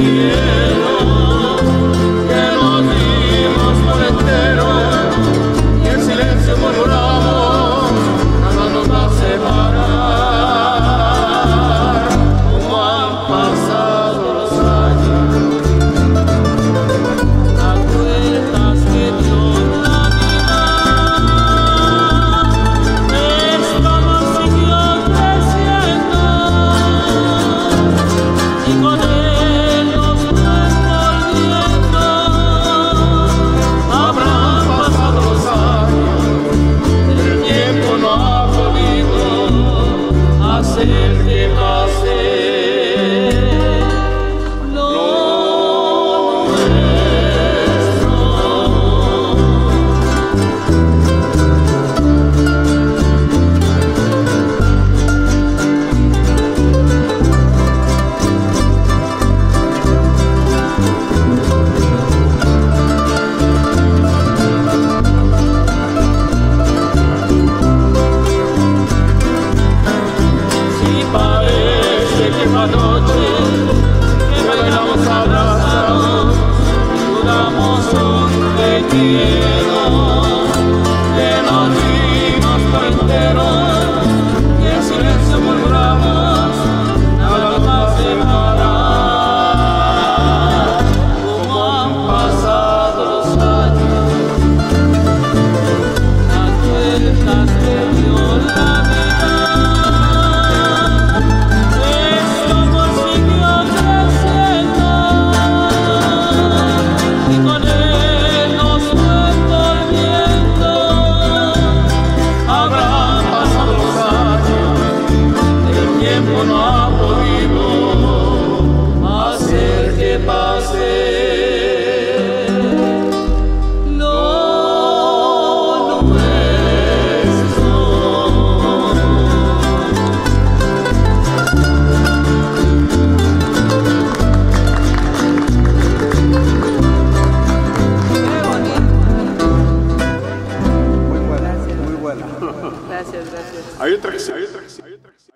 yeah. son verdim buena. Gracias, gracias. Hay otra que sí, hay otra que sí, hay otra que sí.